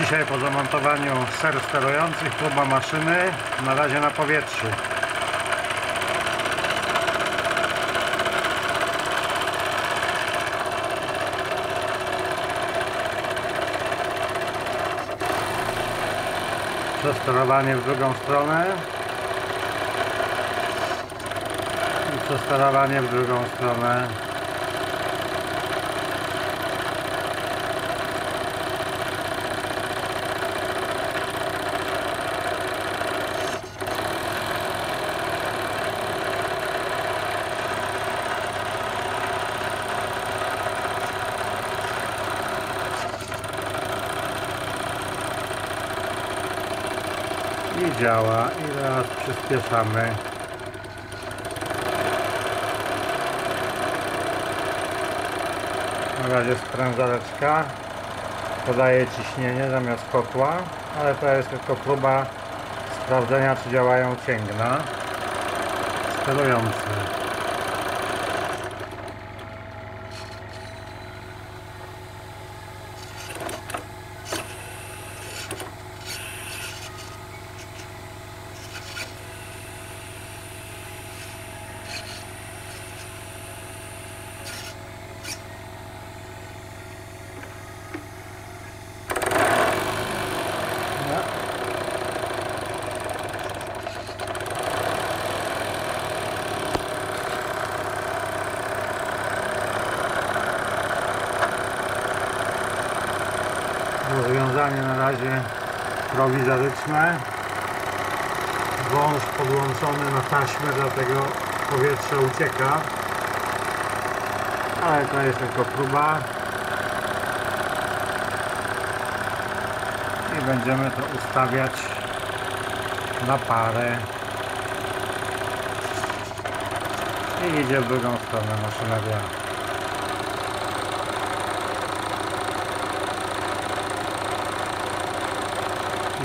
Dzisiaj po zamontowaniu ser sterujących próba maszyny na razie na powietrzu. Przesterowanie w drugą stronę i przesterowanie w drugą stronę. I działa. I teraz przyspieszamy. Na razie sprężareczka podaje ciśnienie zamiast kotła, ale to jest tylko próba sprawdzenia czy działają cięgna sterujące. Rozwiązanie na razie prowizoryczne. Wąż podłączony na taśmę, dlatego powietrze ucieka. Ale to jest tylko próba. I będziemy to ustawiać na parę. I idzie w drugą stronę maszyna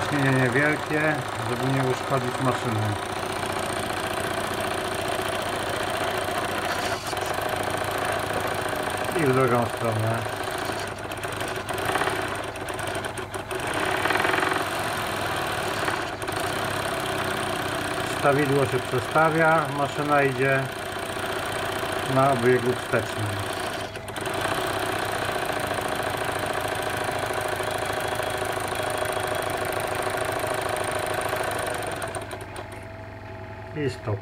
Ciśnienie niewielkie, żeby nie uszkodzić maszyny. I w drugą stronę. Stawidło się przestawia, maszyna idzie na obiegu wstecznym. I stop.